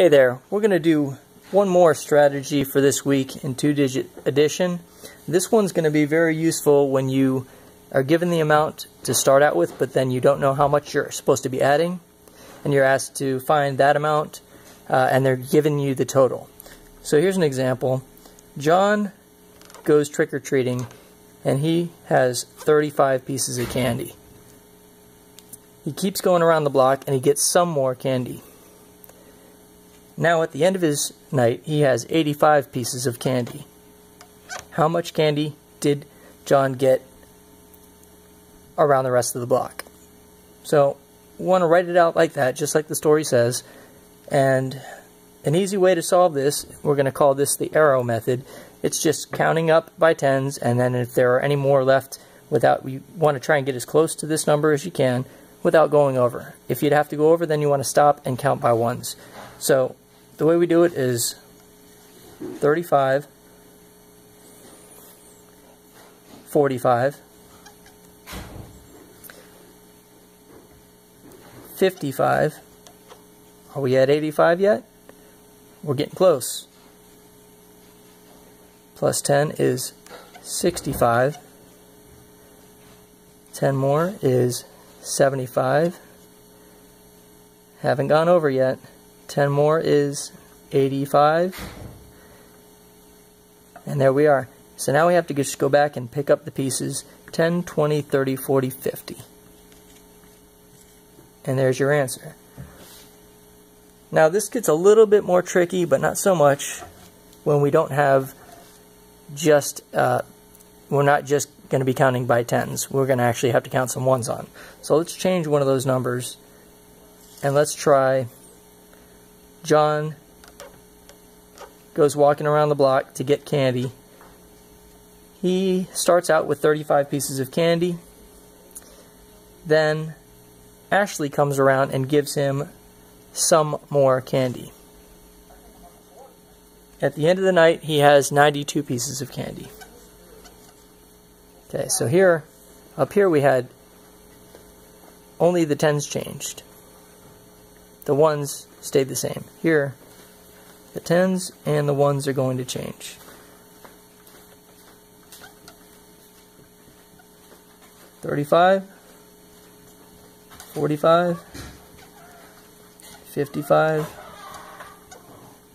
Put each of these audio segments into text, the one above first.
Hey there, we're going to do one more strategy for this week in two-digit addition. This one's going to be very useful when you are given the amount to start out with, but then you don't know how much you're supposed to be adding, and you're asked to find that amount, uh, and they're giving you the total. So here's an example. John goes trick-or-treating, and he has 35 pieces of candy. He keeps going around the block, and he gets some more candy. Now at the end of his night, he has 85 pieces of candy. How much candy did John get around the rest of the block? So, we want to write it out like that, just like the story says. And an easy way to solve this, we're going to call this the arrow method. It's just counting up by tens, and then if there are any more left without, you want to try and get as close to this number as you can without going over. If you'd have to go over, then you want to stop and count by ones. So the way we do it is 35, 45, 55. Are we at 85 yet? We're getting close. Plus 10 is 65. 10 more is 75. Haven't gone over yet. 10 more is 85. And there we are. So now we have to just go back and pick up the pieces 10, 20, 30, 40, 50. And there's your answer. Now this gets a little bit more tricky, but not so much when we don't have just, uh, we're not just going to be counting by tens. We're going to actually have to count some ones on. So let's change one of those numbers and let's try John goes walking around the block to get candy. He starts out with 35 pieces of candy. Then Ashley comes around and gives him some more candy. At the end of the night, he has 92 pieces of candy. Okay, so here, up here we had only the tens changed. The ones stayed the same. Here, the 10s and the 1s are going to change. Thirty-five, forty-five, fifty-five,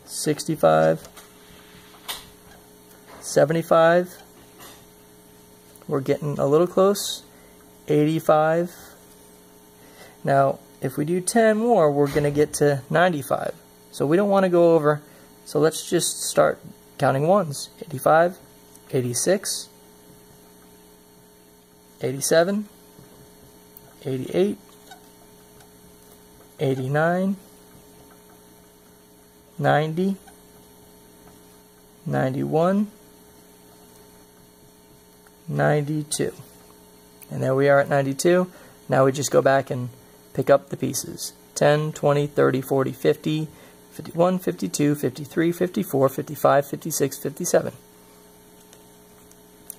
sixty-five, seventy-five. We're getting a little close. 85. Now, if we do 10 more, we're going to get to 95. So we don't want to go over. So let's just start counting ones. 85, 86, 87, 88, 89, 90, 91, 92. And there we are at 92. Now we just go back and pick up the pieces 10, 20, 30, 40, 50, 51, 52, 53, 54, 55, 56, 57.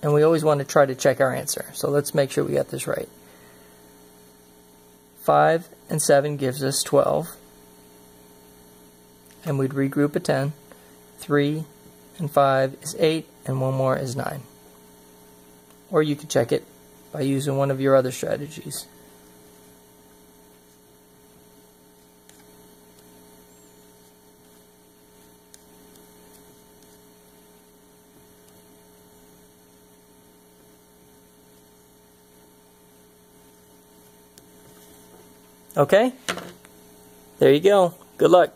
And we always want to try to check our answer. So let's make sure we got this right. 5 and 7 gives us 12. And we'd regroup a 10. 3 and 5 is 8, and one more is 9. Or you could check it by using one of your other strategies. Okay? There you go. Good luck.